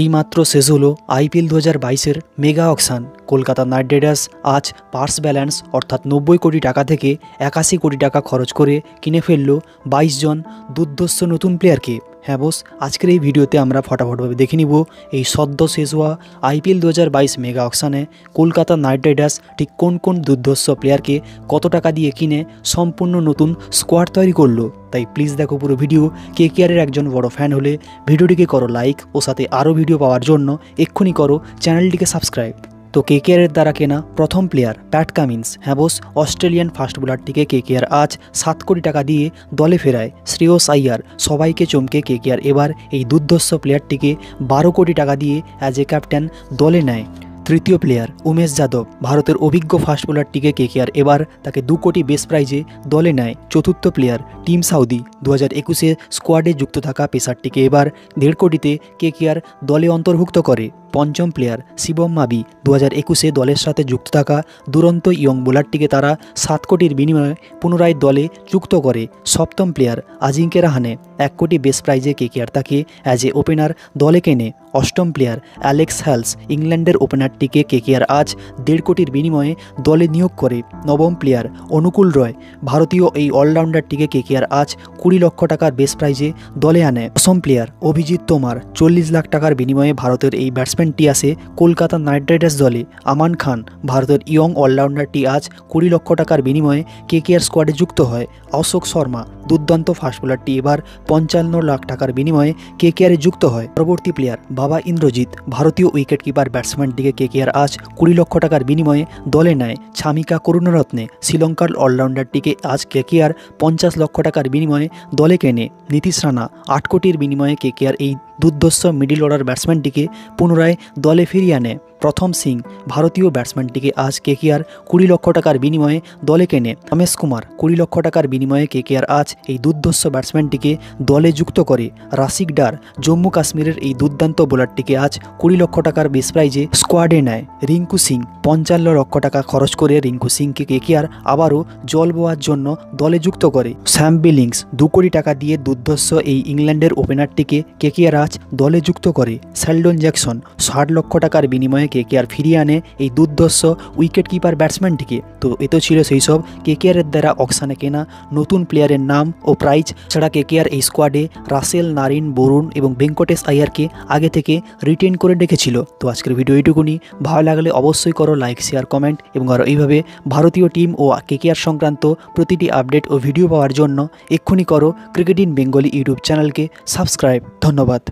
এইমাত্র শেষ হলো আইপিএল দু হাজার বাইশের mega auction. Kolkata knight riders আজ পার্স ব্যালেন্স, অর্থাৎ নব্বই কোটি টাকা থেকে একাশি কোটি টাকা খরচ করে কিনে ফেলল বাইশ জন দুর্ধস্য নতুন প্লেয়ারকে। হ্যাঁ বস আজকের এই ভিডিওতে আমরা ফটাফটভাবে দেখে নিব এই সদ্য শেষ হওয়া আইপিএল দু হাজার বাইশ মেগা অকশানে কলকাতা নাইট রাইডার্স ঠিক কোন কোন দুর্ধর্ষ প্লেয়ারকে কত টাকা দিয়ে কিনে সম্পূর্ণ নতুন স্কোয়াড তৈরি করল? তাই প্লিজ দেখো পুরো ভিডিও। কে কেয়ারের একজন বড় ফ্যান হলে ভিডিওটিকে করো লাইক ও সাথে আরও ভিডিও পাওয়ার জন্য এক্ষুনি করো চ্যানেলটিকে সাবস্ক্রাইব। তো কে কেয়ারের দ্বারা কেনা প্রথম প্লেয়ার প্যাট কামিন্স হ্যাঁ বস অস্ট্রেলিয়ান ফাস্ট বোলারটিকে কে কেয়ার আজ সাত কোটি টাকা দিয়ে দলে ফেরায়। শ্রেয়স আইয়ার সবাইকে চমকে কে কেয়ার এবার এই দুর্ধর্ষ প্লেয়ারটিকে বারো কোটি টাকা দিয়ে অ্যাজ এ ক্যাপ্টেন দলে নেয়। তৃতীয় প্লেয়ার উমেশ যাদব, ভারতের অভিজ্ঞ ফাস্ট বোলারটিকে কেকেআর এবার তাকে দু কোটি বেস প্রাইজে দলে নেয়। চতুর্থ প্লেয়ার টিম সাউদি দু হাজার একুশে স্কোয়াডে যুক্ত থাকা পেসারটিকে এবার দেড় কোটিতে কেকেআর দলে অন্তর্ভুক্ত করে। পঞ্চম প্লেয়ার শিবম মাবি দু হাজার একুশে দলের সাথে যুক্ত থাকা দুরন্ত ইয়ং বোলারটিকে তারা সাত কোটির বিনিময়ে পুনরায় দলে যুক্ত করে সপ্তম প্লেয়ার আজিঙ্কে রাহানে এক কোটি বেস প্রাইজে কে কেকেআর তাকে অ্যাজ এ ওপেনার দলে কেনে অষ্টম প্লেয়ার অ্যালেক্স হ্যালস ইংল্যান্ডের ওপেনারটিকে কে কেকেআর আজ দেড় কোটির বিনিময়ে দলে নিয়োগ করে নবম প্লেয়ার অনুকূল রয়। ভারতীয় এই অলরাউন্ডারটিকে কে কেকেআর আজ কুড়ি লক্ষ টাকার বেস প্রাইজে দলে আনে। অসম প্লেয়ার অভিজিৎ তোমার চল্লিশ লাখ টাকার বিনিময়ে ভারতের এই ব্যাটসম্যানটি আসে কলকাতা নাইট রাইডার্স দলে আমান খান, ভারতের ইয়ং অলরাউন্ডারটি আজ কুড়ি লক্ষ টাকার বিনিময়ে কেকেআর স্কোয়াডে যুক্ত হয়। অশোক শর্মা, দুর্দান্ত ফাস্ট বোলারটি এবার পঞ্চান্ন লাখ টাকার বিনিময়ে কেকেআরে যুক্ত হয়। পরবর্তী প্লেয়ার বাবা ইন্দ্রজিৎ, ভারতীয় উইকেট কিপার ব্যাটসম্যানটিকে কেকেআর আজ কুড়ি লক্ষ টাকার বিনিময়ে দলে নেয় ছামিকা করুণরত্নে। শ্রীলঙ্কার অলরাউন্ডারটিকে আজ কেকেআর পঞ্চাশ লক্ষ টাকার বিনিময়ে দলে কেনে। নীতিশ রানা, আট কোটির বিনিময়ে কেকেআর এই দুর্ধর্ষ মিডিল অর্ডার ব্যাটসম্যানটিকে পুনরায় দলে ফিরিয়ে আনে। প্রথম সিং, ভারতীয় ব্যাটসম্যানটিকে আজ কেকেআর কুড়ি লক্ষ টাকার বিনিময়ে দলে কেনে। রমেশ কুমার, কুড়ি লক্ষ টাকার বিনিময়ে কেকেআর আজ এই দুর্ধর্ষ ব্যাটসম্যানটিকে দলে যুক্ত করে। রাসিক ডার, জম্মু কাশ্মীরের এই দুর্দান্ত বোলারটিকে আজ কুড়ি লক্ষ টাকার বেস প্রাইজে স্কোয়াডে নেয়। রিঙ্কু সিং, পঞ্চান্ন লক্ষ টাকা খরচ করে রিঙ্কু সিংকে কেকেআর আবারও জল বোয়ার জন্য দলে যুক্ত করে। স্যাম বিলিংস দু কোটি টাকা দিয়ে দুর্ধর্ষ এই ইংল্যান্ডের ওপেনারটিকে কেকেআর আজ দলে যুক্ত করে স্যালডন জ্যাকসন ষাট লক্ষ টাকার বিনিময়ে কে কেকেআর ফিরিয়ে আনে এই দুর্ধর্ষ উইকেট কিপার ব্যাটসম্যানটিকে। তো এতো ছিল সেই সব কেকেআরের দ্বারা অকশানে কেনা নতুন প্লেয়ারের নাম ও প্রাইজ। ছাড়া কেকেআর এই স্কোয়াডে রাসেল নারিন, বরুণ এবং ভেঙ্কটেশ আয়ারকে আগে থেকে রিটেন করে রেখেছিল তো আজকের ভিডিও এইটুকুনি। ভালো লাগলে অবশ্যই করো লাইক, শেয়ার, কমেন্ট এবং আরও এইভাবে ভারতীয় টিম ও কেকেআর সংক্রান্ত প্রতিটি আপডেট ও ভিডিও পাওয়ার জন্য এক্ষুনি করো ক্রিকেট ইন বেঙ্গলি ইউটিউব চ্যানেলকে সাবস্ক্রাইব। ধন্যবাদ।